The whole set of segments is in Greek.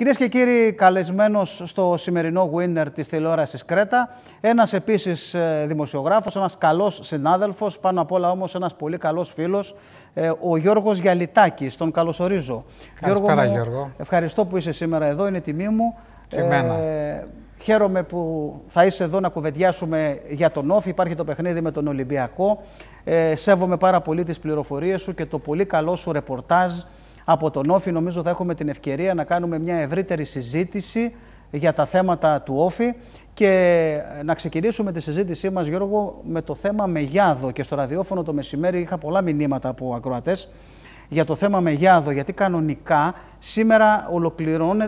Κυρίες και κύριοι, καλεσμένος στο σημερινό winner της τηλεόρασης Κρέτα, ένας επίσης δημοσιογράφος, ένας καλός συνάδελφος, πάνω απ' όλα όμως ένας πολύ καλός φίλος, ε, ο Γιώργος Γιαλιτάκη. Τον καλωσορίζω. Καλησπέρα, Γιώργο, Γιώργο. Ευχαριστώ που είσαι σήμερα εδώ, είναι τιμή μου. Και εμένα. Ε, χαίρομαι που θα είσαι εδώ να κουβεντιάσουμε για τον Όφη. Υπάρχει το παιχνίδι με τον Ολυμπιακό. Ε, σέβομαι πάρα πολύ τις πληροφορίες σου και το πολύ καλό σου ρεπορτάζ από τον Όφη. Νομίζω θα έχουμε την ευκαιρία να κάνουμε μια ευρύτερη συζήτηση για τα θέματα του Όφη και να ξεκινήσουμε τη συζήτησή μας Γιώργο με το θέμα Μεγιάδο και στο ραδιόφωνο το μεσημέρι είχα πολλά μηνύματα από ακροατές για το θέμα Μεγιάδο γιατί κανονικά σήμερα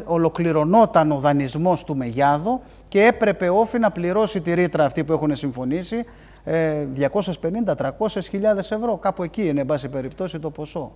ολοκληρωνόταν ο δανεισμός του Μεγιάδο και έπρεπε Όφη να πληρώσει τη ρήτρα αυτή που έχουν συμφωνήσει 250-300 χιλιάδες ευρώ. Κάπου εκεί είναι, εν πάση περιπτώσει, το ποσό.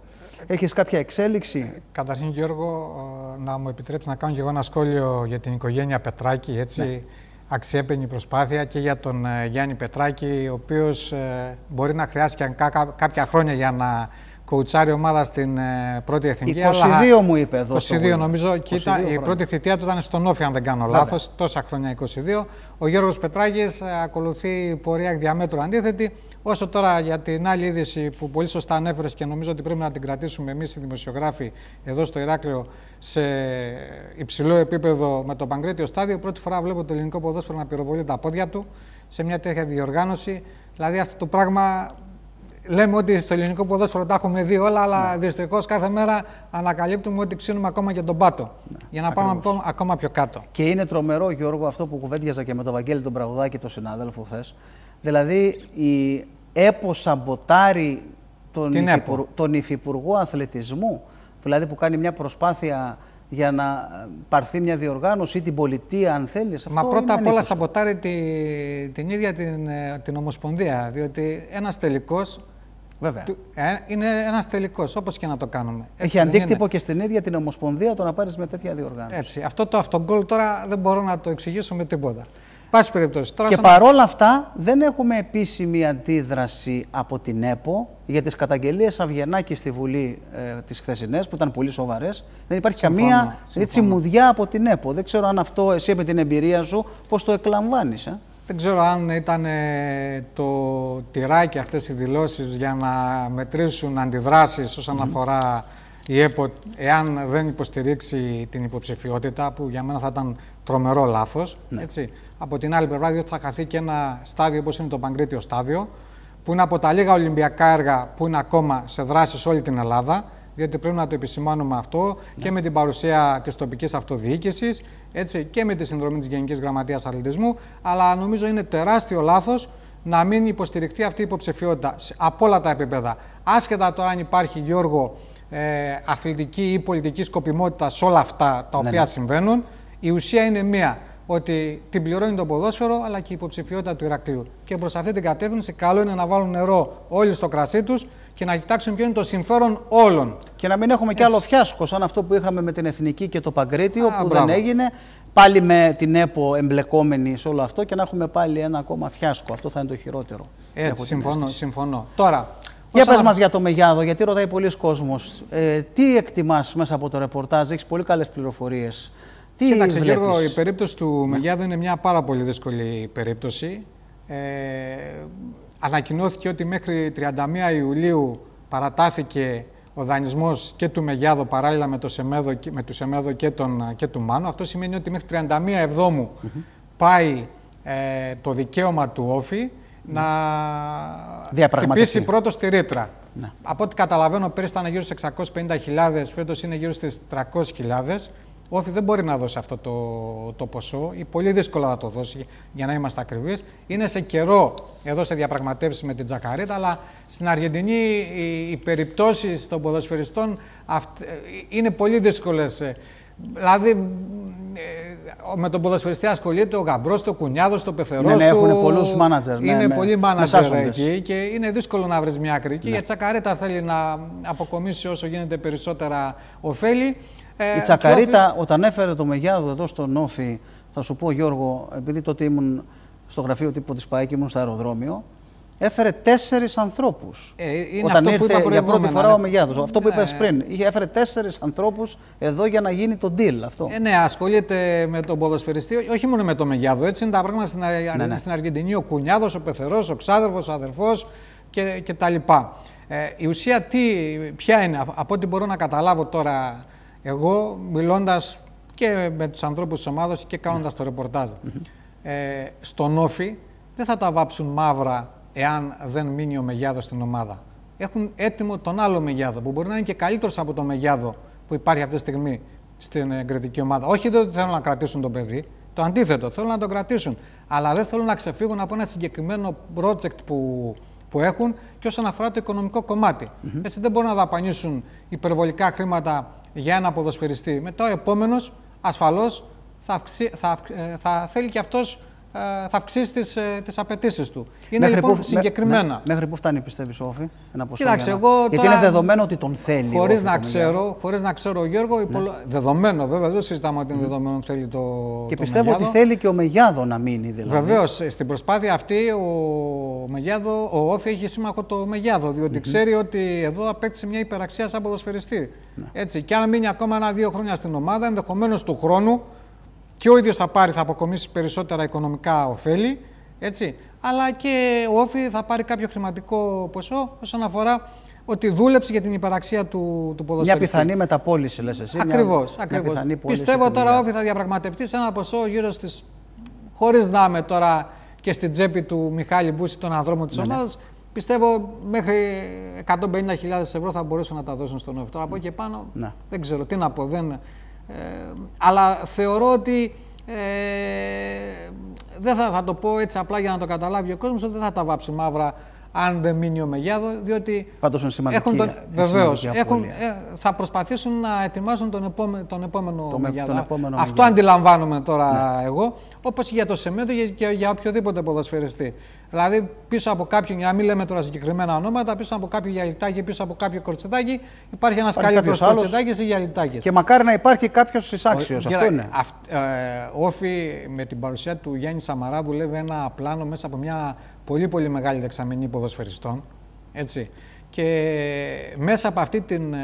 Έχεις κάποια εξέλιξη; Καταρχήν, Γιώργο, ε, να μου επιτρέψεις να κάνω και εγώ ένα σχόλιο για την οικογένεια Πετράκη. Έτσι, ναι. αξιέπαινη προσπάθεια και για τον ε, Γιάννη Πετράκη, ο οποίος ε, μπορεί να χρειάστηκε κάποια χρόνια για να κοουτσάρει ομάδα στην ε, πρώτη εθνική. 22 αλλά... μου είπε εδώ. 22 νομίζω. και η πρώτη θητεία του ήταν στον Όφη, αν δεν κάνω λάθος. Τόσα χρόνια 22. Ο Γιώργος Πετράκη ε, ακολουθεί πορεία διαμέτρου αντίθετη. Όσο τώρα για την άλλη είδηση που πολύ σωστά ανέφερες και νομίζω ότι πρέπει να την κρατήσουμε εμείς οι δημοσιογράφοι εδώ στο Ηράκλειο σε υψηλό επίπεδο με το Παγκρέτιο στάδιο. Πρώτη φορά βλέπω το ελληνικό ποδόσφαιρο να πυροβολεί τα πόδια του σε μια τέτοια διοργάνωση. Δηλαδή αυτό το πράγμα λέμε ότι στο ελληνικό ποδόσφαιρο τα έχουμε δει όλα, αλλά ναι. δυστυχώς κάθε μέρα ανακαλύπτουμε ότι ξύνουμε ακόμα και τον πάτο. Ναι. Για να πάμε ακόμα πιο κάτω. Και είναι τρομερό, Γιώργο, αυτό που κουβέντιαζα και με τον Βαγγέλη τον Πραγουδάκη, τον συνάδελφο χθες. Δηλαδή, η ΕΠΟ σαμποτάρει τον, υφυπουργό, τον υφυπουργό αθλητισμού, δηλαδή που κάνει μια προσπάθεια για να πάρθει μια διοργάνωση ή την πολιτεία, αν θέλεις. Μα πρώτα απ' όλα σαμποτάρει τη, την ίδια την, ε, την Ομοσπονδία. Διότι ένας τελικός Βέβαια. Ε, είναι ένας τελικός, όπως και να το κάνουμε. Έτσι Έχει αντίκτυπο και στην ίδια την Ομοσπονδία το να πάρεις με τέτοια διοργάνωση. Έτσι. Αυτό το αυτογκολ τώρα δεν μπορώ να το εξηγήσω με τίποτα. Πάση περιπτώσει. Τώρα και παρόλα αυτά δεν έχουμε επίσημη αντίδραση από την ΕΠΟ για τις καταγγελίες Αυγενάκη στη Βουλή ε, τις χθεσινές, που ήταν πολύ σοβαρές. Δεν υπάρχει καμία έτσι μουδιά από την ΕΠΟ. Δεν ξέρω αν αυτό εσύ με την εμπειρία σου πώς το εκλαμβάνεις. Ε; Δεν ξέρω αν ήταν ε, το τυράκι αυτές οι δηλώσεις για να μετρήσουν αντιδράσεις όσον αφορά η ΕΠΟ εάν δεν υποστηρίξει την υποψηφιότητα που για μένα θα ήταν τρομερό λάθος. Ναι. Έτσι. Από την άλλη πλευρά διότι θα χαθεί και ένα στάδιο όπως είναι το Παγκρίτιο στάδιο που είναι από τα λίγα Ολυμπιακά έργα που είναι ακόμα σε δράση σε όλη την Ελλάδα διότι πρέπει να το επισημάνουμε αυτό και με την παρουσία της τοπικής αυτοδιοίκησης και με τη συνδρομή της Γενικής Γραμματείας Αθλητισμού. Αλλά νομίζω είναι τεράστιο λάθος να μην υποστηριχτεί αυτή η υποψηφιότητα από όλα τα επίπεδα. Άσχετα τώρα αν υπάρχει, Γιώργο, ε, αθλητική ή πολιτική σκοπιμότητα σε όλα αυτά τα ναι, οποία ναι. συμβαίνουν, η ουσία είναι μία ότι την πληρώνει το ποδόσφαιρο αλλά και η υποψηφιότητα του Ηρακλείου. Και προς αυτή την κατεύθυνση, καλό είναι να βάλουν νερό όλοι στο κρασί τους και να κοιτάξουν ποιο είναι το συμφέρον όλων. Και να μην έχουμε κι άλλο φιάσκο, σαν αυτό που είχαμε με την Εθνική και το Παγκρίτιο, που δεν έγινε. Πάλι με την ΕΠΟ εμπλεκόμενη σε όλο αυτό και να έχουμε πάλι ένα ακόμα φιάσκο. Αυτό θα είναι το χειρότερο. Έτσι, συμφωνώ, συμφωνώ. Τώρα, για πες μας για το Μεγιάδο, γιατί ρωτάει πολλοί κόσμος. Ε, τι εκτιμάς μέσα από το ρεπορτάζ, έχεις πολύ καλές πληροφορίες. Τι Κοίταξε Γιώργο, η περίπτωση του ναι. Μεγιάδου είναι μια πάρα πολύ δύσκολη περίπτωση. Ε, ανακοινώθηκε ότι μέχρι 31 Ιουλίου παρατάθηκε ο δανεισμός και του Μεγιάδο παράλληλα με, το Σεμέδο, με του Σεμέδο και, τον, και του Μάνου. Αυτό σημαίνει ότι μέχρι 31 Εβδόμου πάει ε, το δικαίωμα του Όφη να χτυπήσει πρώτο στη ρήτρα. Ναι. Από ό,τι καταλαβαίνω, πέρυσι ήταν γύρω στις 650.000, φέτος είναι γύρω στις 300.000. Ο Όφη δεν μπορεί να δώσει αυτό το, το ποσό ή πολύ δύσκολα να το δώσει για να είμαστε ακριβείς. Είναι σε καιρό εδώ σε διαπραγματεύσεις με την Τζακαρίτα, αλλά στην Αργεντινή οι, οι περιπτώσεις των ποδοσφαιριστών είναι πολύ δύσκολες. Δηλαδή, ε, με τον ποδοσφαιριστή ασχολείται ο Γαμπρός, το Κουνιάδος, το Πεθερός. Ναι, ναι, έχουν πολλούς μάνατζερ. Ναι, είναι ναι, πολλοί μάνατζερ εκεί και είναι δύσκολο να βρεις μια άκρη. Ναι. Η Τσακαρίτα θέλει να αποκομίσει όσο γίνεται περισσότερα ωφέλη. Ε, η Τσακαρίτα, όταν έφερε το Μεγιάδο εδώ στο Νόφι, θα σου πω Γιώργο, επειδή τότε ήμουν στο γραφείο τύπου της ΠΑΕ και ήμουν στο αεροδρόμιο, Έφερε τέσσερις ανθρώπους. Ε, είναι Όταν αυτό που ήρθε είπα για πρώτη προηγούμενα, φορά ναι. ο Μεγιάδος. Αυτό που Ναι. είπες πριν. Είχε έφερε τέσσερις ανθρώπους εδώ για να γίνει το deal αυτό. Ε, ναι, ασχολείται με τον ποδοσφαιριστή, ό- όχι μόνο με το Μεγιάδο. Έτσι είναι τα πράγματα στην, Αρ- ναι. στην Αργεντινή. Ο Κουνιάδος, ο Πεθερός, ο Ξάδερφος, ο αδερφός και, και τα λοιπά. Ε, η ουσία τι, ποια είναι, από- από ό,τι μπορώ να καταλάβω τώρα εγώ, μιλώντας και με τους ανθρώπους της ομάδας και κάνοντας το ρεπορτάζ. Ε, στον Όφη δεν θα τα βάψουν μαύρα εάν δεν μείνει ο Μεγιάδος στην ομάδα. Έχουν έτοιμο τον άλλο Μεγιάδο που μπορεί να είναι και καλύτερος από τον Μεγιάδο που υπάρχει αυτή τη στιγμή στην εγκριτική ομάδα. Όχι ότι θέλουν να κρατήσουν τον παιδί, το αντίθετο, θέλουν να τον κρατήσουν. Αλλά δεν θέλουν να ξεφύγουν από ένα συγκεκριμένο project που, που έχουν και όσον αφορά το οικονομικό κομμάτι. Έτσι δεν μπορούν να δαπανίσουν υπερβολικά χρήματα για ένα ποδοσφαιριστή. Μετά ο επόμενος ασφαλώς θα, αυξη- θα, αυξ- ε, θα θέλει και αυτός θα αυξήσει τις τις απαιτήσεις του. Είναι λοιπόν που, συγκεκριμένα. με- μέχρι που φτάνει, πιστεύεις, Όφη, ένα ποσό. Κοίταξε, για να- εγώ Γιατί τώρα- είναι δεδομένο ότι τον θέλει. ο Χωρίς Όφη να, τον Μεγιάδο. ξέρω, χωρίς να ξέρω, Γιώργο, υπολο... δεδομένο βέβαια, δεν συζητάμε ότι είναι δεδομένο ότι θέλει το. Και το πιστεύω Μεγιάδο. ότι θέλει και ο Μεγιάδο να μείνει δηλαδή. Βεβαίως, στην προσπάθεια αυτή ο, Μεγιάδο, ο Όφη έχει σύμμαχο το Μεγιάδο, διότι ξέρει ότι εδώ απέκτησε μια υπεραξία σαν ποδοσφαιριστή. Ναι. Έτσι, και αν μείνει ακόμα ένα-δύο χρόνια στην ομάδα, ενδεχομένως του χρόνου και ο ίδιος θα πάρει, θα αποκομίσει περισσότερα οικονομικά ωφέλη. Έτσι, αλλά και ο Όφη θα πάρει κάποιο χρηματικό ποσό όσον αφορά ότι δούλεψε για την υπεραξία του, του Μια ποδοσφαιριστή. πιθανή μεταπόληση, λες εσύ. μια- Ακριβώς. μια Ακριβώς. πιθανή πώληση Πιστεύω του τώρα ο Μεγιάδο. Όφη θα διαπραγματευτεί σε ένα ποσό γύρω στις. χωρίς να είμαι τώρα και στην τσέπη του Μιχάλη Μπούση, των ανθρώπων της Ναι, ομάδας. Πιστεύω μέχρι 150.000 ευρώ θα μπορούσαν να τα δώσουν στον Όφη. Τώρα από εκεί και πάνω Ναι. δεν ξέρω τι να πω. Δεν, ε, αλλά θεωρώ ότι. Ε, δεν θα, θα το πω έτσι απλά για να το καταλάβει ο κόσμος ότι δεν θα τα βάψει μαύρα αν δεν μείνει ο Μεγιάδο, διότι Πάντως είναι σημαντική- έχουν τον, είναι βεβαίως, σημαντική έχουν, απώλεια. ε, θα προσπαθήσουν να ετοιμάσουν τον, επόμε, τον επόμενο Το με- Μεγιάδο. τον επόμενο Αυτό Μεγιάδο. αντιλαμβάνομαι τώρα εγώ, όπως και για το Σεμέντο και για, για οποιοδήποτε ποδοσφαιριστή. Δηλαδή πίσω από κάποιον, για να μην λέμε τώρα συγκεκριμένα ονόματα, πίσω από κάποιο γυαλιτάκι, πίσω από κάποιο κορτσετάκι, υπάρχει ένας καλύτερο κάποιος άλλος; κορτσετάκι ή γυαλιτάκι. Και μακάρι να υπάρχει κάποιος εισάξιο. Κοίτα, Αυτό είναι. αυ- ε, ο Όφη με την παρουσία του Γιάννη Σαμαρά δουλεύει ένα πλάνο μέσα από μια πολύ πολύ μεγάλη δεξαμενή ποδοσφαιριστών. Έτσι. Και μέσα από αυτή την ε,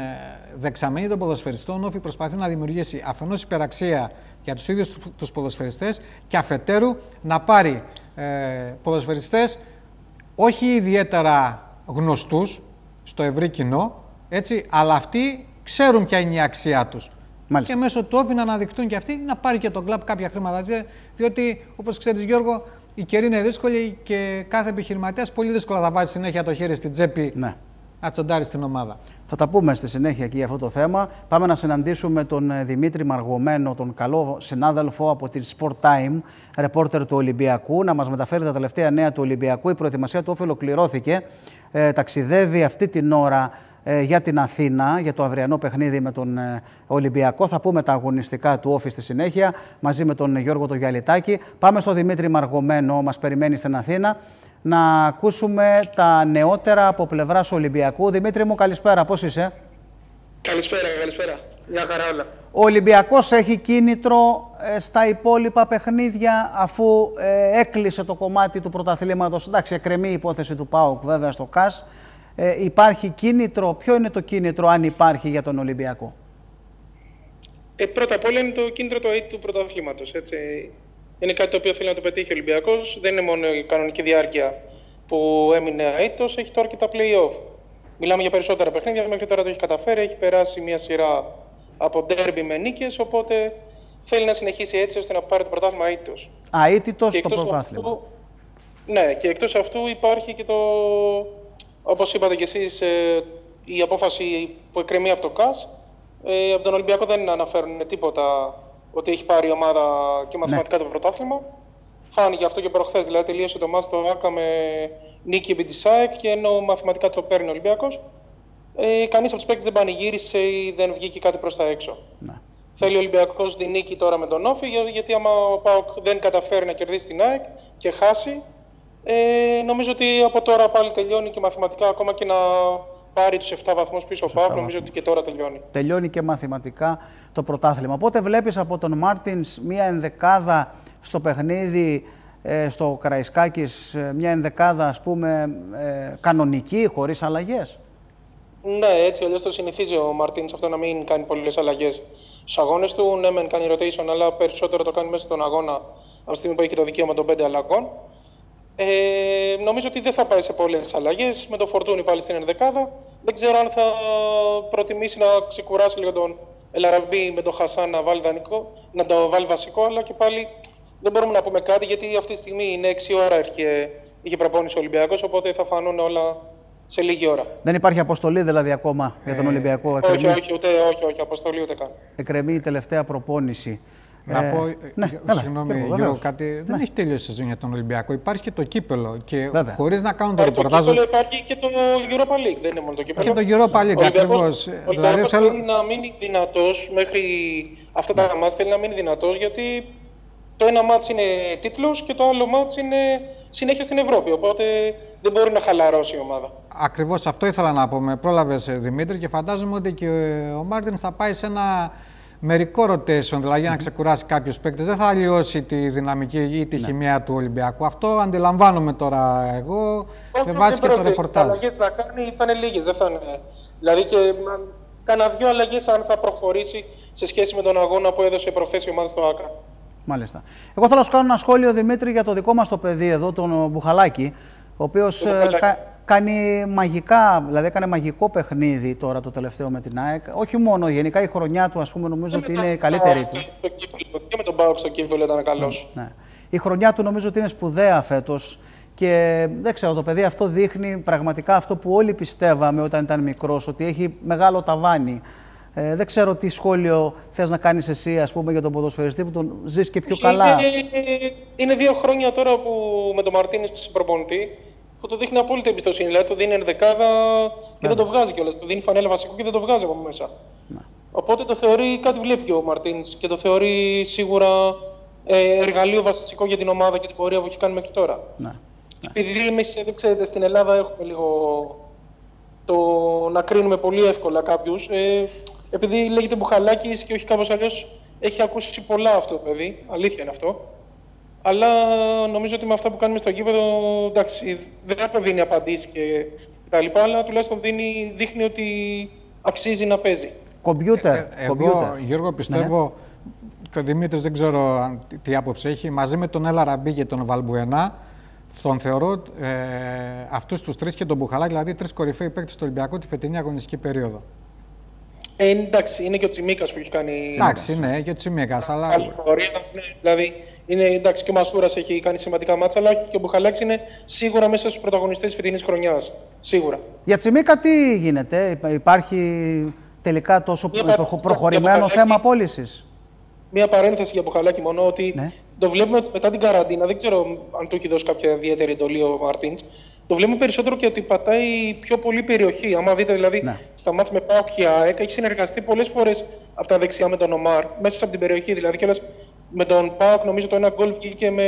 δεξαμενή των ποδοσφαιριστών ο Όφη προσπαθεί να δημιουργήσει αφενός υπεραξία για τους ίδιους του- τους ποδοσφαιριστές και αφετέρου να πάρει ε, ποδοσφαιριστές όχι ιδιαίτερα γνωστούς στο ευρύ κοινό, έτσι, αλλά αυτοί ξέρουν ποια είναι η αξία τους. Μάλιστα. Και μέσω του όφη να αναδειχτούν και αυτοί να πάρει και τον κλαμπ κάποια χρήματα. Διότι- Διότι, όπως ξέρεις, Γιώργο, η καιρή είναι δύσκολη και κάθε επιχειρηματίας πολύ δύσκολα θα βάζει συνέχεια το χέρι στην τσέπη Ναι. να τσοντάρει στην ομάδα. Θα τα πούμε στη συνέχεια και για αυτό το θέμα. Πάμε να συναντήσουμε τον ε, Δημήτρη Μαργομένο, τον καλό συνάδελφο από την Sport Time, ρεπόρτερ του Ολυμπιακού, να μας μεταφέρει τα τελευταία νέα του Ολυμπιακού. Η προετοιμασία του όφη ολοκληρώθηκε. Ε, ταξιδεύει αυτή την ώρα ε, για την Αθήνα, για το αυριανό παιχνίδι με τον ε, Ολυμπιακό. Θα πούμε τα αγωνιστικά του όφη στη συνέχεια, μαζί με τον Γιώργο το Γιαλιτάκη. Πάμε στο Δημήτρη Μαργομένο, μας περιμένει στην Αθήνα να ακούσουμε τα νεότερα από πλευράς Ολυμπιακού. Δημήτρη μου, καλησπέρα. Πώς είσαι; Καλησπέρα, καλησπέρα. Μια χαρά όλα. Ο Ολυμπιακός έχει κίνητρο ε, στα υπόλοιπα παιχνίδια αφού ε, έκλεισε το κομμάτι του πρωταθλήματος. Εντάξει, εκκρεμεί η υπόθεση του ΠΑΟΚ βέβαια στο ΚΑΣ. Ε, υπάρχει κίνητρο. Ποιο είναι το κίνητρο αν υπάρχει για τον Ολυμπιακό; Ε, πρώτα απ' όλα είναι το κίνητρο του ΑΕΤ του πρωταθλήματος. Έτσι. Είναι κάτι το οποίο θέλει να το πετύχει ο Ολυμπιακός. Δεν είναι μόνο η κανονική διάρκεια που έμεινε αίτητος, έχει τώρα και τα play-off. Μιλάμε για περισσότερα παιχνίδια, μέχρι τώρα το έχει καταφέρει, έχει περάσει μια σειρά από ντέρμπι με νίκες, οπότε θέλει να συνεχίσει έτσι ώστε να πάρει το πρωτάθλημα αίτητος. Αίτητος Και στο εκτός πρωτάθλημα. αυτού- ναι, και εκτός αυτού υπάρχει και το, όπως είπατε κι εσείς, ε, η απόφαση που εκκρεμεί από το ΚΑΣ. Ε, από τον Ολυμπιακό δεν αναφέρουν τίποτα ότι έχει πάρει η ομάδα και μαθηματικά το πρωτάθλημα. Φάνηκε αυτό και προχθές, δηλαδή τελείωσε το μάτς το ΆΚΑ με νίκη επί της ΑΕΚ και ενώ μαθηματικά το παίρνει ο Ολυμπιακός. Ε, κανείς από τους παίκτες δεν πανηγύρισε ή δεν βγήκε κάτι προς τα έξω. Ναι. Θέλει ο Ολυμπιακός τη νίκη τώρα με τον Όφη, για- γιατί άμα ο Πάοκ δεν καταφέρει να κερδίσει την ΑΕΚ και χάσει, ε, νομίζω ότι από τώρα πάλι τελειώνει και μαθηματικά ακόμα και να πάρει τους 7 βαθμούς πίσω ο Πάοκ, νομίζω ότι και τώρα τελειώνει. Τελειώνει και μαθηματικά το πρωτάθλημα. Οπότε βλέπεις από τον Μάρτινς μία ενδεκάδα στο παιχνίδι ε, στο Καραϊσκάκης ε, μια ενδεκάδα ας πούμε ε, κανονική, χωρίς αλλαγές. Ναι, έτσι αλλιώς το συνηθίζει ο Μαρτίν αυτό να μην κάνει πολλέ αλλαγές στους αγώνες του. Ναι, μεν κάνει rotation, αλλά περισσότερο το κάνει μέσα στον αγώνα από τη στιγμή που έχει και το δικαίωμα των πέντε αλλαγών. Ε, νομίζω ότι δεν θα πάει σε πολλές αλλαγές. Με το φορτούνι πάλι στην ενδεκάδα. Δεν ξέρω αν θα προτιμήσει να ξεκουράσει λίγο τον Ελαραμπή με τον Χασάν να, βάλει δανεικό, να το βάλει βασικό, αλλά και πάλι δεν μπορούμε να πούμε κάτι γιατί αυτή τη στιγμή είναι 6 ώρα είχε, είχε προπόνηση ο Ολυμπιακός, οπότε θα φανούν όλα σε λίγη ώρα. Δεν υπάρχει αποστολή δηλαδή ακόμα για τον Ε, Ολυμπιακό. Όχι, Εκκρεμεί, όχι, ούτε, όχι, όχι, αποστολή ούτε καν. εκκρεμεί η τελευταία προπόνηση. Να Ε, πω, ναι, ε, έλα, συγγνώμη Γιώργο, Γιώργο, βεβαίως. κάτι, δεν Ναι. έχει τελειώσει η σεζόν για τον Ολυμπιακό. Υπάρχει και το κύπελο και Βέβαια. χωρίς να κάνουν το Υπάρχει το ρεπορτάζ κύπελλο, υπάρχει και το Europa League, δεν είναι μόνο το κύπελο. και το Europa League Ο Ολυμπιακός- ακριβώς. Ο Δηλαδή Ολυμπιακός θέλω... θέλει να μείνει δυνατός μέχρι αυτά τα μάτς θέλει να μείνει δυνατός γιατί το ένα μάτς είναι τίτλος και το άλλο μάτς είναι συνέχεια στην Ευρώπη. Οπότε δεν μπορεί να χαλαρώσει η ομάδα. Ακριβώς αυτό ήθελα να πω. Με πρόλαβες ε, Δημήτρης και φαντάζομαι ότι και ο Μάρτιν θα πάει σε ένα μερικό rotation, δηλαδή για να ξεκουράσει κάποιους παίκτες. Δεν θα αλλοιώσει τη δυναμική ή τη χημεία του Ολυμπιακού. Αυτό αντιλαμβάνομαι τώρα εγώ με Όχι, βάση δεν και το πρόκειται. ρεπορτάζ. Οι αλλαγές να κάνει θα είναι λίγες, δεν θα είναι. Δηλαδή και μα, κάνα δυο αλλαγές αν θα προχωρήσει σε σχέση με τον αγώνα που έδωσε προχθές η ομάδα στο Άκρα. Μάλιστα. Εγώ θέλω να σου κάνω ένα σχόλιο, Δημήτρη, για το δικό μας το παιδί εδώ, τον Μπουχαλάκη, ο οποίος Τον ε, Μπουχαλάκη. κα- κάνει μαγικά, δηλαδή έκανε μαγικό παιχνίδι τώρα το τελευταίο με την ΑΕΚ. Όχι μόνο, γενικά η χρονιά του, ας πούμε, νομίζω ότι είναι η καλύτερη του. Το κύπελλο, και με τον Πάοξ στο κύπελο ήταν καλός. Ναι. Η χρονιά του νομίζω ότι είναι σπουδαία φέτος και δεν ξέρω, το παιδί αυτό δείχνει πραγματικά αυτό που όλοι πιστεύαμε όταν ήταν μικρός, ότι έχει μεγάλο ταβάνι. Ε, δεν ξέρω τι σχόλιο θες να κάνεις εσύ, ας πούμε, για τον ποδοσφαιριστή που τον ζεις και πιο καλά. Είναι, είναι δύο χρόνια τώρα που με τον Μαρτίνε σε προπονητή που του δείχνει απόλυτη εμπιστοσύνη. Δηλαδή του δίνει ενδεκάδα και δεν το βγάζει κιόλας. Του δίνει φανέλα βασικού και δεν το βγάζει από μέσα. Ναι. Οπότε το θεωρεί, κάτι βλέπει και ο Μαρτίνς και το θεωρεί σίγουρα ε, εργαλείο βασικό για την ομάδα και την πορεία που έχει κάνει μέχρι τώρα. Ναι. Επειδή εμείς, δεν ξέρετε, στην Ελλάδα έχουμε λίγο το να κρίνουμε πολύ εύκολα κάποιους. Ε, επειδή λέγεται Μπουχαλάκης και όχι κάπως αλλιώς, έχει ακούσει πολλά αυτό το παιδί. Αλήθεια είναι αυτό. Αλλά νομίζω ότι με αυτά που κάνουμε στο γήπεδο, εντάξει, δεν θα δίνει απαντήσεις και τα λοιπά, αλλά τουλάχιστον δίνει, δείχνει ότι αξίζει να παίζει. Κομπιούτερ. Ε, εγώ, κομπιούτερ. Γιώργο, πιστεύω και ο Δημήτρης δεν ξέρω αν, τι, τι άποψη έχει. Μαζί με τον Έλα Ραμπή και τον Βαλμπουενά, τον θεωρώ ε, αυτούς τους τρεις και τον Μπουχαλάκη, δηλαδή τρεις κορυφαίοι παίκτες του Ολυμπιακού τη φετινή αγωνιστική περίοδο. Ε, εντάξει, είναι και ο Τσιμίκας που έχει κάνει. Εντάξει, ναι, και ο Τσιμίκας, αλλά. Καλή πορεία, ναι, δηλαδή είναι, εντάξει, και ο Μασούρας έχει κάνει σημαντικά μάτσα, αλλά όχι και ο Μπουχαλάκης είναι σίγουρα μέσα στους πρωταγωνιστές τη φετινής χρονιάς. Σίγουρα. Για Τσιμίκα τι γίνεται, Υπά- υπάρχει τελικά τόσο Μια προχω- παρένθεση προχωρημένο για το θέμα Καλάκη. πώλησης; Μία παρένθεση για Μπουχαλάκη μόνο ότι Ναι. το βλέπουμε ότι μετά την καραντίνα. Δεν ξέρω αν του έχει δώσει κάποια ιδιαίτερη εντολή ο Μαρτίν. Το βλέπουμε περισσότερο και ότι πατάει πιο πολύ περιοχή. Άμα δείτε δηλαδή Ναι. στα μάτια με Πάοκ και ΑΕΚ, έχει συνεργαστεί πολλές φορές από τα δεξιά με τον Ομάρ, μέσα από την περιοχή. Δηλαδή κιόλας με τον Πάοκ, νομίζω το ένα γκολ βγήκε με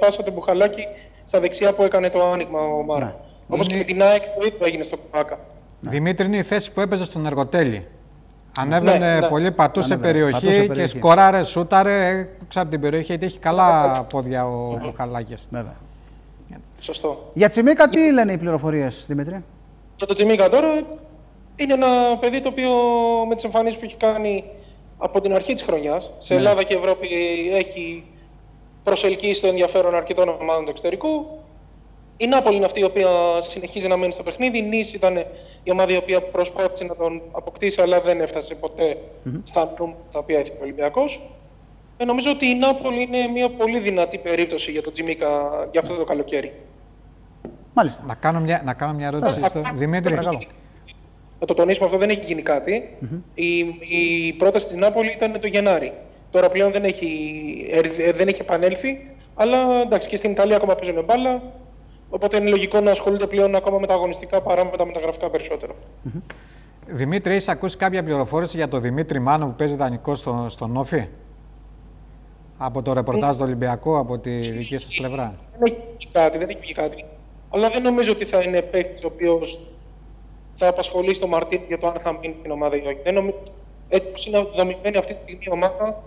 πάσα του Μπουχαλάκη στα δεξιά που έκανε το άνοιγμα ο Ομάρ. Ναι. Όπως και Είναι- με την ΑΕΚ το ίδιο έγινε στο Πάκα. Δημήτρη είναι η θέση που έπαιζε στον Εργοτέλη. Ανέβαινε Ναι, ναι. πολύ, πατούσε Ανέβαινε, περιοχή πατούσε και περιοχή. σκοράρε, σούταρε έξω από την περιοχή γιατί έχει καλά πόδια ο Μπουχαλάκης. Βέβαια. Σωστό. Για Τσιμίκα τι λένε οι πληροφορίες, Δημήτρη; Για το Τσιμίκα τώρα είναι ένα παιδί το οποίο με τις εμφανίσεις που έχει κάνει από την αρχή της χρονιάς σε Ναι. Ελλάδα και Ευρώπη έχει προσελκύσει το ενδιαφέρον αρκετών ομάδων του εξωτερικού. Η Νάπολη είναι αυτή η οποία συνεχίζει να μένει στο παιχνίδι. Η Νίς ήταν η ομάδα η οποία προσπάθησε να τον αποκτήσει αλλά δεν έφτασε ποτέ στα νούμερα τα οποία ήθελε ο Ολυμπιακός. Ε, νομίζω ότι η Νάπολη είναι μια πολύ δυνατή περίπτωση για τον Τζιμίκα για αυτό το καλοκαίρι. Μάλιστα. Να κάνω μια, να κάνω μια ερώτηση στο Δημήτρη. Παρακαλώ. Να το τονίσουμε αυτό, δεν έχει γίνει κάτι. Η, η πρόταση της Νάπολη ήταν το Γενάρη. Τώρα πλέον δεν έχει, ε, δεν έχει επανέλθει, αλλά εντάξει και στην Ιταλία ακόμα παίζουν μπάλα. Οπότε είναι λογικό να ασχολούνται πλέον ακόμα με τα αγωνιστικά παρά με τα μεταγραφικά περισσότερο. Δημήτρη, έχει ακούσει κάποια πληροφόρηση για τον Δημήτρη Μάνο που παίζει δανεικό στο, στον Όφη; Από το ρεπορτάζ του Ολυμπιακού, από τη δική σας πλευρά. Δεν έχει βγει κάτι, δεν έχει βγει κάτι. Αλλά δεν νομίζω ότι θα είναι παίκτης ο οποίος θα απασχολήσει τον Μαρτίν για το αν θα μείνει στην ομάδα ή όχι. Δεν νομι... Έτσι όπως είναι δομημένη αυτή τη στιγμή η ομάδα,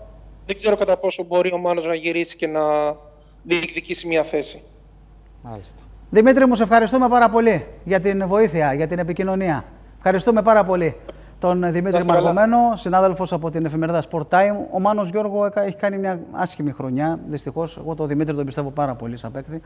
δεν ξέρω κατά πόσο μπορεί ο Μάνος να γυρίσει και να διεκδικήσει μια θέση. Μάλιστα. Δημήτρη μου, σε ευχαριστούμε πάρα πολύ για την βοήθεια, για την επικοινωνία. Ευχαριστούμε πάρα πολύ τον Δημήτρη Μαργομένο, συνάδελφος από την εφημερίδα Sport Time. Ο Μάνος Γιώργο έχει κάνει μια άσχημη χρονιά. Δυστυχώς, εγώ τον Δημήτρη τον πιστεύω πάρα πολύ σαν παίκτη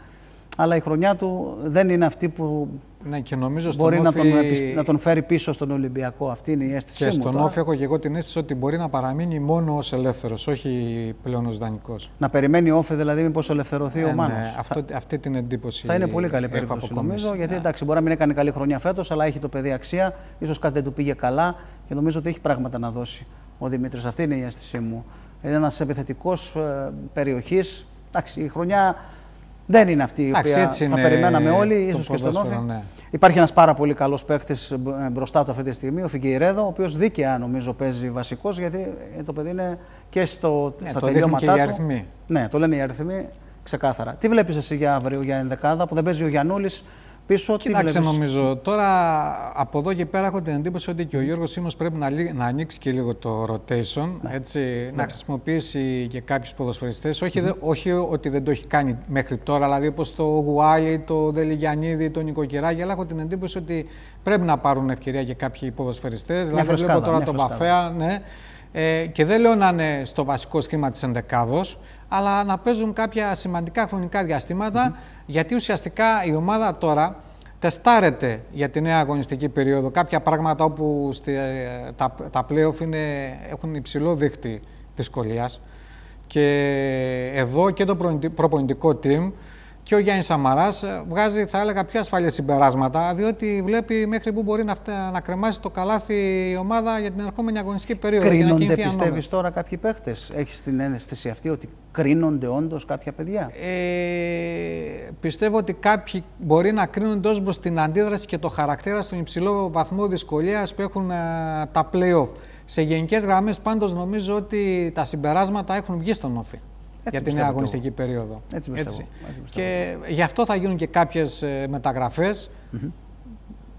αλλά η χρονιά του δεν είναι αυτή που ναι, και νομίζω μπορεί να, τον, να τον φέρει πίσω στον Ολυμπιακό. Αυτή είναι η αίσθηση και μου. Και στον Όφη έχω και εγώ την αίσθηση ότι μπορεί να παραμείνει μόνο ως ελεύθερος, όχι πλέον ως δανεικός. Να περιμένει Όφη δηλαδή μήπως ελευθερωθεί ο ναι, Μάνος. Ναι, αυτό, αυτή την εντύπωση. Θα είναι πολύ καλή περίπτωση νομίζω, γιατί ναι. εντάξει, μπορεί να μην έκανε καλή χρονιά φέτος, αλλά έχει το παιδί αξία. σω κάτι δεν του πήγε καλά και νομίζω ότι έχει πράγματα να δώσει ο Δημήτρης. Αυτή είναι η αίσθησή μου. Είναι ένας επιθετικός ε, περιοχής. Εντάξει, η χρονιά δεν είναι αυτή η οποία θα περιμέναμε όλοι, ίσως και στον Όφη. Ναι. Υπάρχει ένας πάρα πολύ καλός παίχτης ε, μπροστά του αυτή τη στιγμή, ο Φιγκεϊρέδο, ο οποίος δίκαια νομίζω παίζει βασικός, γιατί ε, το παιδί είναι και στο, ναι, στα το τελειώματά και οι του. αριθμοί. Ναι, το λένε οι αριθμοί ξεκάθαρα. Τι βλέπεις εσύ για αύριο, για ενδεκάδα που δεν παίζει ο Γιανούλη, πίσω. Κοιτάξτε, νομίζω τώρα από εδώ και πέρα έχω την εντύπωση ότι και ο Γιώργος Σίμος πρέπει να, να ανοίξει και λίγο το rotation, ναι. έτσι, ναι. να χρησιμοποιήσει και κάποιους ποδοσφαιριστές. Όχι, mm όχι ότι δεν το έχει κάνει μέχρι τώρα, δηλαδή όπως το Γουάλι, το Δελιγιανίδη, το Νικοκυράκη, αλλά έχω την εντύπωση ότι πρέπει να πάρουν ευκαιρία και κάποιοι ποδοσφαιριστές. Δηλαδή βλέπω τώρα τον Βαφέα, ναι. Ε, και δεν λέω να είναι στο βασικό σχήμα της ενδεκάδος, αλλά να παίζουν κάποια σημαντικά χρονικά διαστήματα, γιατί ουσιαστικά η ομάδα τώρα τεστάρεται για τη νέα αγωνιστική περίοδο. Κάποια πράγματα όπου στη, ε, τα, τα playoff είναι, έχουν υψηλό δίχτυ δυσκολίας και εδώ και το προπονητικό team και ο Γιάννης Σαμαράς ε, βγάζει, θα έλεγα, πιο ασφαλή συμπεράσματα, διότι βλέπει μέχρι πού μπορεί να, να κρεμάσει το καλάθι η ομάδα για την ερχόμενη αγωνιστική περίοδο. Κρίνονται, πιστεύεις τώρα κάποιοι παίχτες; Έχεις την ένστηση αυτή ότι κρίνονται όντως κάποια παιδιά; Ε, πιστεύω ότι κάποιοι μπορεί να κρίνονται ως προς την αντίδραση και το χαρακτήρα στον υψηλό βαθμό δυσκολίας που έχουν ε, τα playoff. Σε γενικές γραμμές, πάντως νομίζω ότι τα συμπεράσματα έχουν βγει στον όφη για την νέα αγωνιστική περίοδο. Έτσι, Έτσι. Έτσι και γι' αυτό θα γίνουν και κάποιες μεταγραφές. Mm -hmm.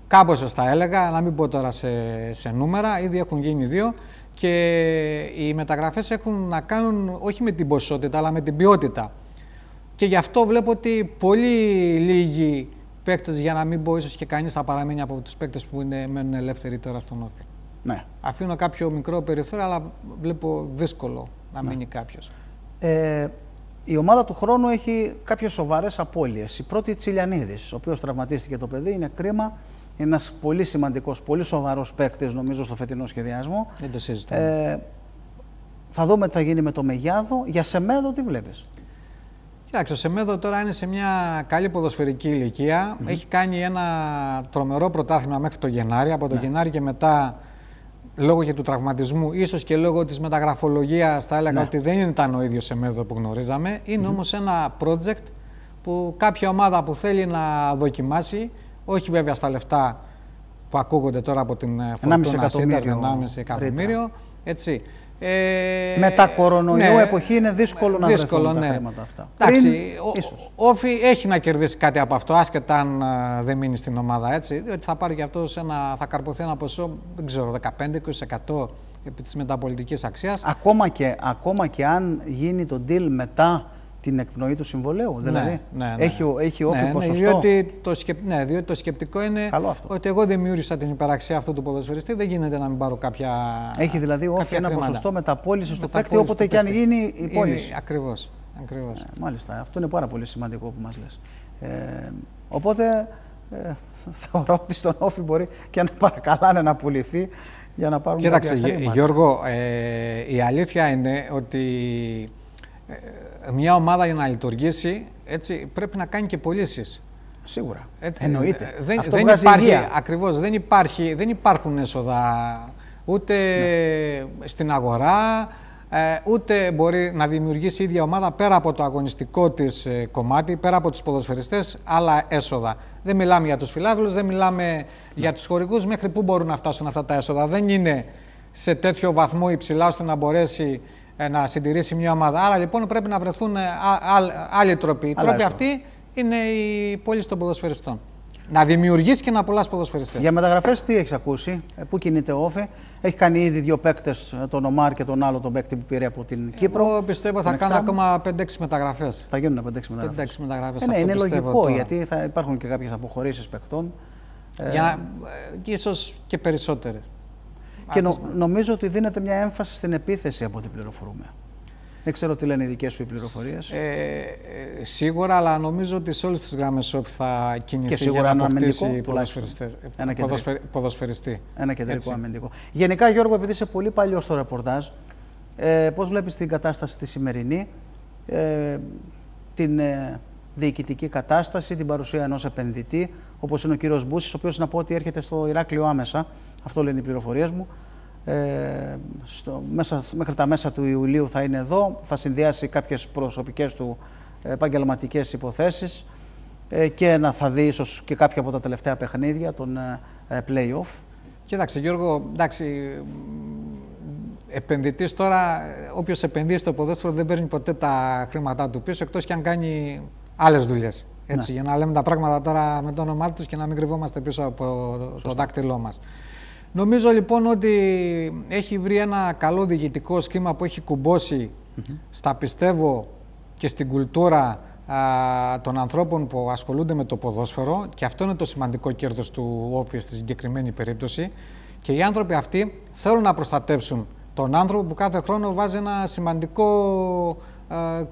Κάμποσε θα έλεγα, να μην πω τώρα σε, σε νούμερα, ήδη έχουν γίνει δύο. Και οι μεταγραφές έχουν να κάνουν όχι με την ποσότητα, αλλά με την ποιότητα. Και γι' αυτό βλέπω ότι πολύ λίγοι παίκτες, για να μην πω ίσως και κανείς, θα παραμείνει από τους παίκτες που είναι, μένουν ελεύθεροι τώρα στον Όφη. Ναι. Αφήνω κάποιο μικρό περιθώριο, αλλά βλέπω δύσκολο να ναι. μείνει κάποιος. Ε, η ομάδα του χρόνου έχει κάποιες σοβαρές απώλειες. Η πρώτη Τσιλιανίδης, ο οποίος τραυματίστηκε το παιδί, είναι κρίμα. Είναι ένας πολύ σημαντικός, πολύ σοβαρός παίκτης, νομίζω, στο φετινό σχεδιασμό. Δεν το συζητάμε. Ε, θα δούμε τι θα γίνει με το Μεγιάδο. Για Σεμέδο, τι βλέπεις; Κοιτάξτε, ο Σεμέδο τώρα είναι σε μια καλή ποδοσφαιρική ηλικία. Έχει κάνει ένα τρομερό πρωτάθλημα μέχρι το Γενάρη. Από το ναι. Γενάρη και μετά λόγω και του τραυματισμού, ίσως και λόγω της μεταγραφολογίας, θα έλεγα ναι. ότι δεν ήταν ο ίδιος Σεμέδο που γνωρίζαμε. Είναι mm -hmm. όμως ένα project που κάποια ομάδα που θέλει να δοκιμάσει, όχι βέβαια στα λεφτά που ακούγονται τώρα από την Φορτούνα Σίντερ, 1,5 εκατομμύριο, έτσι, ε, Μετά κορονοϊού ναι, εποχή είναι δύσκολο να δύσκολο, βρεθούν ναι. τα χρήματα αυτά. Εντάξει, ο, Όφη έχει να κερδίσει κάτι από αυτό, άσχετα αν uh, δεν μείνει στην ομάδα έτσι. Διότι θα πάρει και αυτό ένα, θα καρποθεί ένα ποσό, δεν ξέρω, 15-20% επί της μεταπολιτικής αξίας. Ακόμα και, ακόμα και αν γίνει το deal μετά την εκπνοή του συμβολέου. Ναι, δηλαδή, ναι, ναι. έχει, έχει όφη ναι, ποσοστό. Ναι, διότι το, σκεπ... ναι, διότι το σκεπτικό είναι ότι εγώ δημιούργησα την υπεραξία αυτού του ποδοσφαιριστή, δεν γίνεται να μην πάρω κάποια. Έχει δηλαδή όφη ένα χρήματα. ποσοστό μεταπόληση του παίκτη, όποτε και αν γίνει η πώληση. Ακριβώς. Ακριβώς. Ε, μάλιστα. Αυτό είναι πάρα πολύ σημαντικό που μας λες. Ε, οπότε ε, θεωρώ ότι στον όφη μπορεί και να παρακαλάνε να πουληθεί για να πάρουν Κοίταξε, Γιώργο, ε, η αλήθεια είναι ότι ε, μια ομάδα για να λειτουργήσει έτσι, πρέπει να κάνει και πωλήσεις. Σίγουρα. Έτσι, Εννοείται. Ε, δεν, Αυτό δεν υπάρχει, ακριβώς, δεν, υπάρχει, δεν υπάρχουν έσοδα ούτε ναι. στην αγορά, ε, ούτε μπορεί να δημιουργήσει η ίδια ομάδα πέρα από το αγωνιστικό της ε, κομμάτι, πέρα από τους ποδοσφαιριστές, άλλα έσοδα. Δεν μιλάμε για τους φιλάθλους, δεν μιλάμε ναι. για τους χορηγούς, μέχρι πού μπορούν να φτάσουν αυτά τα έσοδα. Δεν είναι σε τέτοιο βαθμό υψηλά ώστε να μπορέσει ε, να συντηρήσει μια ομάδα. Άρα λοιπόν πρέπει να βρεθούν ε, άλλοι τρόποι. Οι τρόποι αυτοί είναι η πώληση των ποδοσφαιριστών. να δημιουργήσει και να απολαύσει ποδοσφαιριστές. Για μεταγραφές, τι έχεις ακούσει, ε, πού κινείται ο Όφη. Έχει κάνει ήδη δύο παίκτες, τον Ομάρ και τον άλλο τον παίκτη που πήρε από την Κύπρο. Εγώ πιστεύω θα κάνω ακόμα 5-6 μεταγραφές. Θα γίνουν 5-6 μεταγραφές. 5-6 μεταγραφές. Ε, ναι, είναι λογικό τώρα. γιατί θα υπάρχουν και κάποιες αποχωρήσεις παικτών. Για, ε, ίσως και περισσότερες. Και νο, νομίζω ότι δίνεται μια έμφαση στην επίθεση από ό,τι πληροφορούμε. Δεν ξέρω τι λένε οι δικές σου οι πληροφορίες. Ε, ε, σίγουρα, αλλά νομίζω ότι σε όλες τις γραμμές όπου θα κινηθεί και σίγουρα για να αποκτήσει ένα ποδοσφαιρ, ποδοσφαιριστή. Ένα κεντρικό Έτσι. αμυντικό. Γενικά, Γιώργο, επειδή είσαι πολύ παλιός στο ρεπορτάζ, ε, πώς βλέπεις την κατάσταση τη σημερινή, ε, την ε, διοικητική κατάσταση, την παρουσία ενός επενδυτή, όπως είναι ο κύριος Μπούσης, ο οποίος να πω ότι έρχεται στο Ηράκλειο άμεσα. Αυτό λένε οι πληροφορίες μου. Ε, στο, μέσα, μέχρι τα μέσα του Ιουλίου θα είναι εδώ, θα συνδυάσει κάποιες προσωπικές του επαγγελματικές υποθέσεις ε, και να θα δει ίσως και κάποια από τα τελευταία παιχνίδια, των ε, play-off. Κοίταξε Γιώργο, εντάξει, επενδυτής τώρα, όποιος επενδύει στο ποδόσφαιρο δεν παίρνει ποτέ τα χρήματά του πίσω, εκτός και αν κάνει άλλες δουλειές. Έτσι, ναι. για να λέμε τα πράγματα τώρα με το όνομά τους και να μην κρυβόμαστε πίσω από το δάκτυλό μας. Νομίζω λοιπόν ότι έχει βρει ένα καλό διοικητικό σχήμα που έχει κουμπώσει στα πιστεύω και στην κουλτούρα α, των ανθρώπων που ασχολούνται με το ποδόσφαιρο. Και αυτό είναι το σημαντικό κέρδος του Όφη στη συγκεκριμένη περίπτωση. Και οι άνθρωποι αυτοί θέλουν να προστατεύσουν τον άνθρωπο που κάθε χρόνο βάζει ένα σημαντικό ε,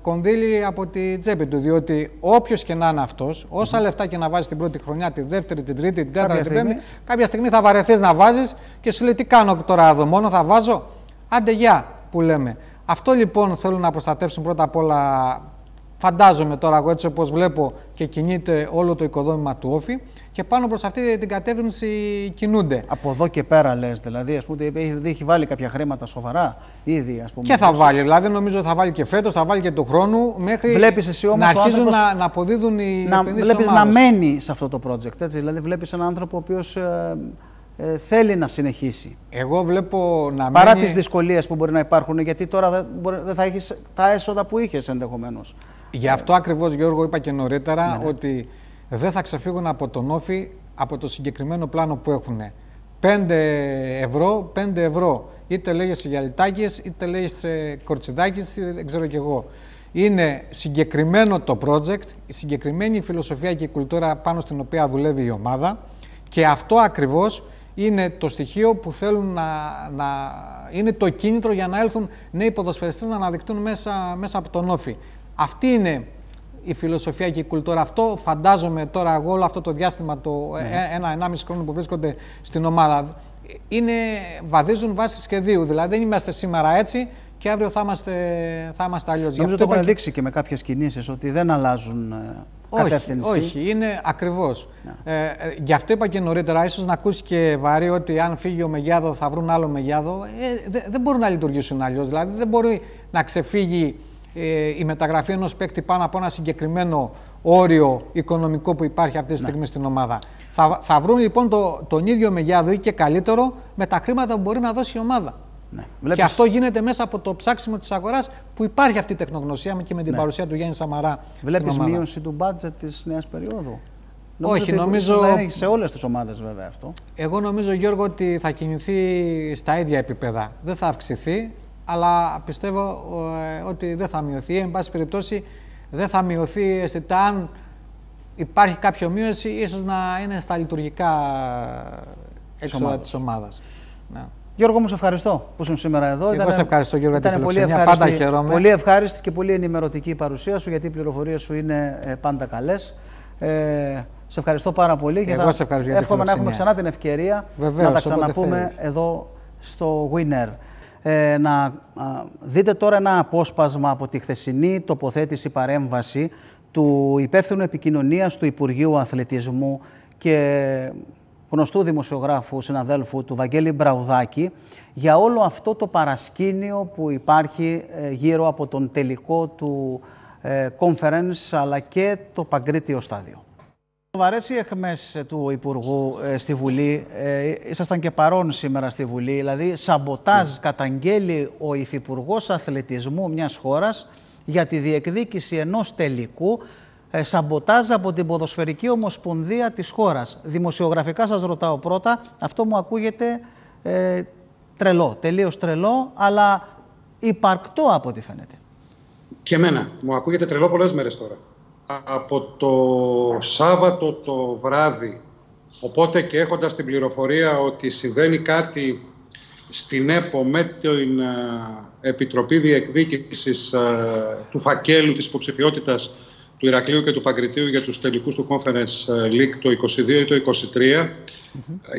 κονδύλι από τη τσέπη του. Διότι όποιος και να είναι αυτός, όσα λεφτά και να βάζεις την πρώτη χρονιά, τη δεύτερη, την τρίτη, την τέταρτη, την πέμπτη, κάποια στιγμή θα βαρεθείς να βάζεις και σου λέει τι κάνω τώρα εδώ, μόνο θα βάζω; Άντε γεια που λέμε. Αυτό λοιπόν θέλουν να προστατεύσουν πρώτα απ' όλα, φαντάζομαι τώρα εγώ έτσι όπως βλέπω και κινείται όλο το οικοδόμημα του Όφη, και πάνω προς αυτή την κατεύθυνση κινούνται. Από εδώ και πέρα λες, δηλαδή, ας πούμε, έχει, έχει βάλει κάποια χρήματα σοβαρά ήδη, ας πούμε. Και θα βάλει, δηλαδή νομίζω θα βάλει και φέτος, θα βάλει και του χρόνου μέχρι βλέπεις εσύ όμως να αρχίζουν άνθρωπος, να, να αποδίδουν οι να, Βλέπεις να μένει σε αυτό το project, έτσι, δηλαδή βλέπεις έναν άνθρωπο ο οποίος ε, ε, θέλει να συνεχίσει. Εγώ βλέπω να Παρά μένει... τις δυσκολίες που μπορεί να υπάρχουν, γιατί τώρα δεν, δεν θα έχεις τα έσοδα που είχες ενδεχομένως. Γι' αυτό ακριβώς, Γιώργο, είπα και νωρίτερα ναι, ναι. ότι δεν θα ξεφύγουν από τον όφη από το συγκεκριμένο πλάνο που έχουν. 5 ευρώ, 5 ευρώ. Είτε λέγεσαι Γιαλιτάκης, είτε λέγεσαι Κορτσιδάκης, δεν ξέρω κι εγώ. Είναι συγκεκριμένο το project, η συγκεκριμένη φιλοσοφία και η κουλτούρα πάνω στην οποία δουλεύει η ομάδα και αυτό ακριβώς είναι το στοιχείο που θέλουν να, να είναι το κίνητρο για να έλθουν νέοι ποδοσφαιριστές να αναδεικτούν μέσα, μέσα από τον όφη. Αυτή είναι η φιλοσοφία και η κουλτούρα. Αυτό φαντάζομαι τώρα εγώ όλο αυτό το διάστημα, το ναι. ένα-ενάμιση χρόνο που βρίσκονται στην ομάδα, είναι, βαδίζουν βάσει σχεδίου. Δηλαδή δεν είμαστε σήμερα έτσι και αύριο θα είμαστε, θα είμαστε αλλιώς. Νομίζω το έχουν δείξει και με κάποιες κινήσεις ότι δεν αλλάζουν ε, κατεύθυνση. Όχι, όχι είναι ακριβώς. Ναι. Ε, ε, γι' αυτό είπα και νωρίτερα, ίσως να ακούσει και βαρύ ότι αν φύγει ο Μεγιάδο θα βρουν άλλο Μεγιάδο. Ε, δεν μπορούν να λειτουργήσουν αλλιώς. Δηλαδή δεν μπορεί να ξεφύγει ε, η μεταγραφή ενός παίκτη πάνω από ένα συγκεκριμένο όριο οικονομικό που υπάρχει αυτή τη στιγμή ναι. στην ομάδα. Θα, θα βρουν λοιπόν το, τον ίδιο μεγιάδο ή και καλύτερο με τα χρήματα που μπορεί να δώσει η ομάδα. Ναι. Βλέπεις... Και αυτό γίνεται μέσα από το ψάξιμο της αγοράς που υπάρχει αυτή η τεχνογνωσία και με την ναι. παρουσία του Γιάννη Σαμαρά. Βλέπεις μείωση του μπάτζετ της νέας περίοδου; Νομίζω Όχι, νομίζω. Να σε όλες τις ομάδες, βέβαια αυτό. Εγώ νομίζω, Γιώργο, ότι θα κινηθεί στα ίδια επίπεδα. Δεν θα αυξηθεί αλλά πιστεύω ε, ότι δεν θα μειωθεί. Εν πάση περιπτώσει, δεν θα μειωθεί αισθητά αν υπάρχει κάποια μείωση, ίσως να είναι στα λειτουργικά έξοδα της ομάδας. Ναι. Γιώργο, μου σε ευχαριστώ που ήσουν σήμερα εδώ. Εγώ σε ευχαριστώ, Γιώργο, για τη φιλοξενία. Πάντα χαιρόμαι. Πολύ ευχάριστη και πολύ ενημερωτική η παρουσία σου, γιατί οι πληροφορίες σου είναι ε, πάντα καλές. Ε, σε ευχαριστώ πάρα πολύ. Εγώ σε ευχαριστώ για Εύχομαι να έχουμε ξανά την ευκαιρία Βεβαίως, να τα ξαναπούμε εδώ στο Winner. Ε, να δείτε τώρα ένα απόσπασμα από τη χθεσινή τοποθέτηση παρέμβαση του υπεύθυνου επικοινωνίας του Υπουργείου Αθλητισμού και γνωστού δημοσιογράφου συναδέλφου του Βαγγέλη Μπραουδάκη για όλο αυτό το παρασκήνιο που υπάρχει ε, γύρω από τον τελικό του ε, conference αλλά και το Παγκρίτιο στάδιο. Σοβαρές οι εχμέ του Υπουργού ε, στη Βουλή. Ε, ήσασταν και παρόν σήμερα στη Βουλή. Δηλαδή, σαμποτάζ mm. καταγγέλει ο Υφυπουργός Αθλητισμού μιας χώρας για τη διεκδίκηση ενός τελικού ε, σαμποτάζ από την Ποδοσφαιρική Ομοσπονδία της χώρας. Δημοσιογραφικά σας ρωτάω πρώτα, αυτό μου ακούγεται ε, τρελό, τελείως τρελό, αλλά υπαρκτό από ό,τι φαίνεται. Και εμένα. Μου ακούγεται τρελό πολλές μέρες τώρα. Από το Σάββατο το βράδυ, οπότε και έχοντας την πληροφορία ότι συμβαίνει κάτι στην ΕΠΟ με την ε, Επιτροπή Διεκδίκησης ε, του φακέλου της υποψηφιότητας του Ηρακλείου και του Παγκριτίου για τους τελικούς του Conference ε, League το 22 ή το 23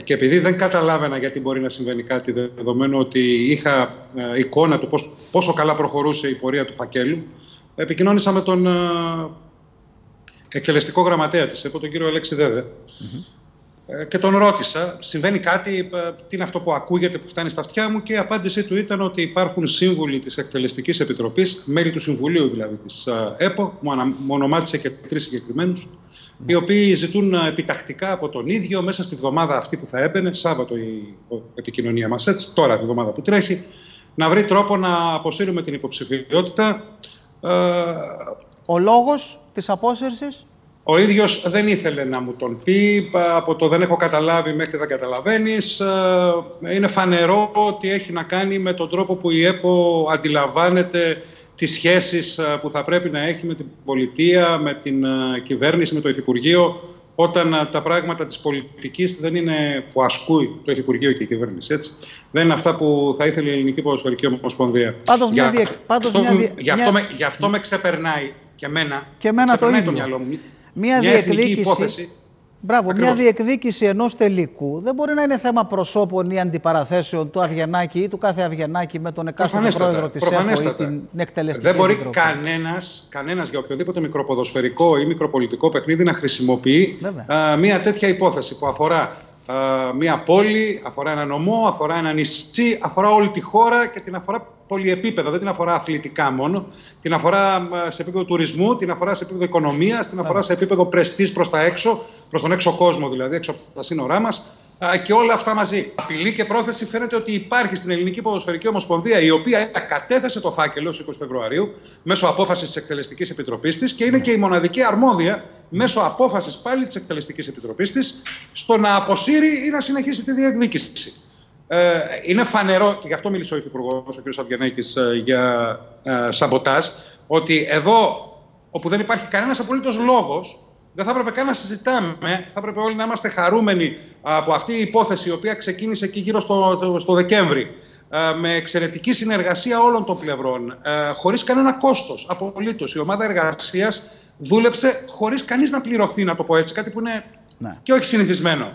και επειδή δεν καταλάβαινα γιατί μπορεί να συμβαίνει κάτι δεδομένου ότι είχα εικόνα του πόσο καλά προχωρούσε η πορεία του φακέλου επικοινώνησα με τον εκτελεστικό γραμματέα της. ΕΠΟ, τον κύριο Αλέξη ε, και τον ρώτησα, συμβαίνει κάτι, ε, τι είναι αυτό που ακούγεται, που φτάνει στα αυτιά μου και η απάντησή του ήταν ότι υπάρχουν σύμβουλοι της Εκτελεστικής Επιτροπής, μέλη του Συμβουλίου δηλαδή της ε, ΕΠΟ, μου ονομάτισε και τρεις συγκεκριμένους, οι οποίοι ζητούν επιτακτικά από τον ίδιο μέσα στη βδομάδα αυτή που θα έμπαινε, Σάββατο η επικοινωνία μας έτσι, τώρα τη βδομάδα που τρέχει, να βρει τρόπο να αποσύρουμε την υποψηφιότητα. Ο λόγος της απόσυρσης; Ο ίδιος δεν ήθελε να μου τον πει, από το δεν έχω καταλάβει μέχρι δεν καταλαβαίνεις. Ε, είναι φανερό ότι έχει να κάνει με τον τρόπο που η ΕΠΟ αντιλαμβάνεται τις σχέσεις ε, που θα πρέπει να έχει με την πολιτεία, με την ε, κυβέρνηση, με το Υφυπουργείο, όταν τα πράγματα της πολιτικής δεν είναι που ασκούει το Υφυπουργείο και η κυβέρνηση. Έτσι. Δεν είναι αυτά που θα ήθελε η Ελληνική Ποδοσφαιρική Ομοσπονδία. Πάντως μια δια... Πάντως αυτό, μια... Γι' αυτό, με, γι αυτό με ξεπερνάει και εμένα. Και εμένα το ίδιο. Το μυαλό μου μια, διεκδίκηση. Μπράβο, μια διεκδίκηση ενός τελικού δεν μπορεί να είναι θέμα προσώπων ή αντιπαραθέσεων του Αβγενάκη ή του κάθε Αβγενάκη με τον εκάστοτε πρόεδρο της ΕΠΟ ή την εκτελεστική Δεν μπορεί κανένας, κανένας για οποιοδήποτε μικροποδοσφαιρικό ή μικροπολιτικό παιχνίδι να χρησιμοποιεί α, μια τέτοια υπόθεση που αφορά μια πόλη, αφορά ένα νομό, αφορά ένα νησί, αφορά όλη τη χώρα και την αφορά πολυεπίπεδα. Δεν την αφορά αθλητικά μόνο. Την αφορά σε επίπεδο τουρισμού, την αφορά σε επίπεδο οικονομίας, την αφορά σε επίπεδο πρεστής προς τα έξω, προς τον έξω κόσμο δηλαδή, έξω από τα σύνορά μας και όλα αυτά μαζί. Απειλή και πρόθεση φαίνεται ότι υπάρχει στην Ελληνική Ποδοσφαιρική Ομοσπονδία, η οποία κατέθεσε το φάκελο στις 20 Φεβρουαρίου μέσω απόφασης της Εκτελεστικής Επιτροπής της και είναι και η μοναδική αρμόδια μέσω απόφασης πάλι της Εκτελεστικής Επιτροπής της στο να αποσύρει ή να συνεχίσει τη διεκδίκηση. Ε, είναι φανερό, και γι' αυτό μίλησε ο Υπουργό, ο κ. Αυγενέκη, ε, για ε, σαμποτάζ, ότι εδώ όπου δεν υπάρχει κανένας απολύτως λόγος δεν θα έπρεπε καν να συζητάμε. Θα έπρεπε όλοι να είμαστε χαρούμενοι από αυτή η υπόθεση, η οποία ξεκίνησε εκεί γύρω στο, στο Δεκέμβρη. Ε, με εξαιρετική συνεργασία όλων των πλευρών, ε, χωρίς κανένα κόστος, απολύτως. Η ομάδα εργασίας δούλεψε χωρίς κανείς να πληρωθεί, να το πω έτσι, κάτι που είναι ναι. και όχι συνηθισμένο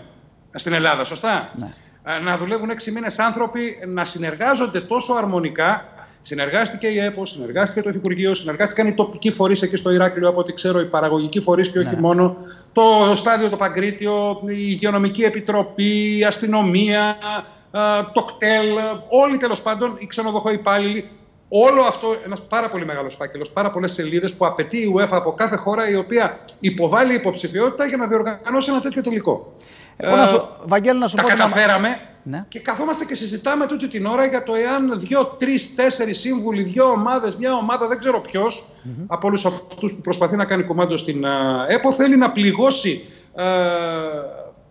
στην Ελλάδα, σωστά; Ναι. Ε, να δουλεύουν έξι μήνες άνθρωποι, να συνεργάζονται τόσο αρμονικά Συνεργάστηκε η ΕΠΟ, συνεργάστηκε το Υφυπουργείο, συνεργάστηκαν οι τοπικοί φορείς εκεί στο Ηράκλειο, από ό,τι ξέρω, οι παραγωγικοί φορείς και όχι ναι. μόνο. Το στάδιο, το Παγκρίτιο, η Υγειονομική Επιτροπή, η αστυνομία, το κτέλ, όλοι τέλος πάντων οι ξενοδοχοί υπάλληλοι. Όλο αυτό ένας πάρα πολύ μεγάλος φάκελος, πάρα πολλές σελίδες που απαιτεί η UEFA από κάθε χώρα η οποία υποβάλλει υποψηφιότητα για να διοργανώσει ένα τέτοιο τελικό. Εγώ να σου, Βαγγέλη, να σου τα πω καταφέραμε ναι. και καθόμαστε και συζητάμε τούτη την ώρα για το εάν δύο, τρεις, τέσσερις σύμβουλοι, δύο ομάδες, μια ομάδα, δεν ξέρω ποιος, mm-hmm. από όλους αυτούς που προσπαθεί να κάνει κομμάτι στην ΕΠΟ, θέλει να πληγώσει ε,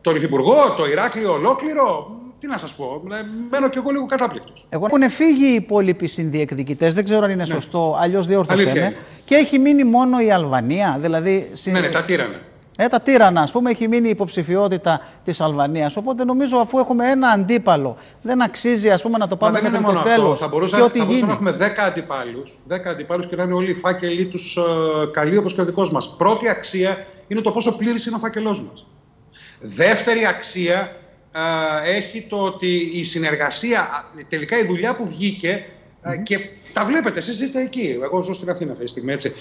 τον Υφυπουργό, το Ηράκλειο ολόκληρο. Τι να σας πω, ε, μένω κι εγώ λίγο κατάπληκτος. Εγώ έχουν φύγει οι υπόλοιποι συνδιεκδικητές, δεν ξέρω αν είναι ναι. σωστό, αλλιώς διόρθωσέ με. Και έχει μείνει μόνο η Αλβανία. Δηλαδή, Ναι, ναι, τα τύρανε. Ε, τα τύρανα, ας πούμε, έχει μείνει η υποψηφιότητα της Αλβανίας. Οπότε νομίζω αφού έχουμε ένα αντίπαλο, δεν αξίζει ας πούμε, να το πάμε μέχρι το τέλος. Θα μπορούσαμε να έχουμε 10 αντιπάλους 10 αντιπάλους και να είναι όλοι οι φάκελοι τους uh, καλοί όπως και ο δικός μας. Πρώτη αξία είναι το πόσο πλήρης είναι ο φάκελός μας. Δεύτερη αξία uh, έχει το ότι η συνεργασία, τελικά η δουλειά που βγήκε και τα βλέπετε, εσείς είστε εκεί. Εγώ ζω στην Αθήνα αυτή τη στιγμή. Έτσι.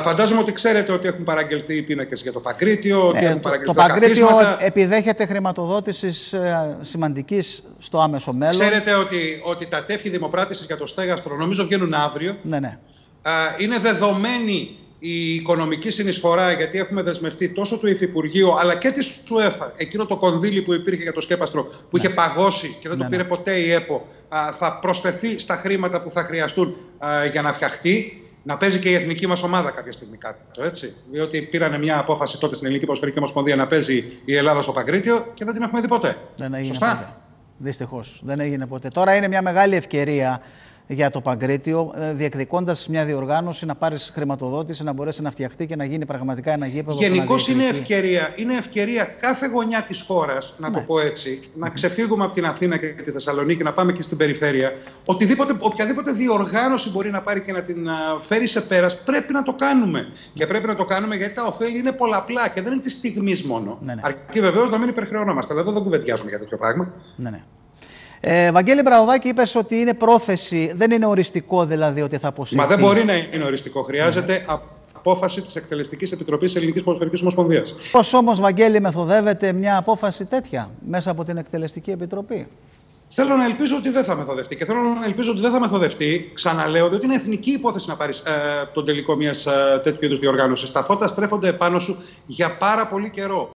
φαντάζομαι ότι ξέρετε ότι έχουν παραγγελθεί οι πίνακες για το Παγκρίτιο. ότι ναι, έχουν το, το Παγκρίτιο επιδέχεται χρηματοδότησης ε, σημαντικής στο άμεσο μέλλον. Ξέρετε ότι, ότι τα τεύχη δημοπράτησης για το στέγαστρο νομίζω βγαίνουν αύριο. Ναι, ναι. είναι δεδομένη η οικονομική συνεισφορά, γιατί έχουμε δεσμευτεί τόσο του Υφυπουργείου αλλά και της ΣΟΕΦΑ, εκείνο το κονδύλι που υπήρχε για το σκέπαστρο, που είχε ναι. παγώσει και δεν το ναι, πήρε ναι. ποτέ η ΕΠΟ, θα προσθεθεί στα χρήματα που θα χρειαστούν για να φτιαχτεί. να παίζει και η εθνική μας ομάδα κάποια στιγμή κάτω. Έτσι. Διότι πήραν μια απόφαση τότε στην Ελληνική Ποδοσφαιρική Ομοσπονδία να παίζει η Ελλάδα στο Παγκρίτιο και δεν την έχουμε δει ποτέ. Δεν έγινε Σωστά; ποτέ. Δυστυχώς. Δεν έγινε ποτέ. Τώρα είναι μια μεγάλη ευκαιρία για το Παγκρίτιο, ε, διεκδικώντας μια διοργάνωση να πάρεις χρηματοδότηση, να μπορέσει να φτιαχτεί και να γίνει πραγματικά ένα γήπεδο. Γενικώς είναι ευκαιρία, είναι ευκαιρία κάθε γωνιά της χώρας, να το ναι. πω έτσι, να ξεφύγουμε από την Αθήνα και τη Θεσσαλονίκη, να πάμε και στην περιφέρεια. Οτιδήποτε, οποιαδήποτε διοργάνωση μπορεί να πάρει και να την φέρει σε πέρας, πρέπει να το κάνουμε. Και πρέπει να το κάνουμε γιατί τα ωφέλη είναι πολλαπλά και δεν είναι της στιγμής μόνο. Ναι, ναι. Αρκεί βεβαίως να μην υπερχρεώνομαστε. Αλλά εδώ δεν κουβεντιάζουμε για τέτοιο πράγμα. Ναι, ναι. Ε, Βαγγέλη Μπραουδάκη, είπες ότι είναι πρόθεση, δεν είναι οριστικό δηλαδή ότι θα αποσυρθεί. Μα δεν μπορεί να είναι οριστικό. Χρειάζεται ναι. απόφαση της Εκτελεστικής Επιτροπής Ελληνικής Ποδοσφαιρικής Ομοσπονδίας. Πώς όμως, Βαγγέλη, μεθοδεύεται μια απόφαση τέτοια μέσα από την Εκτελεστική Επιτροπή; Θέλω να ελπίζω ότι δεν θα μεθοδευτεί. Και θέλω να ελπίζω ότι δεν θα μεθοδευτεί. Ξαναλέω, διότι είναι εθνική υπόθεση να πάρεις ε, τον τελικό μιας ε, τέτοιου είδους διοργάνωσης. Τα φώτα στρέφονται επάνω σου για πάρα πολύ καιρό.